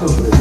Absolutely.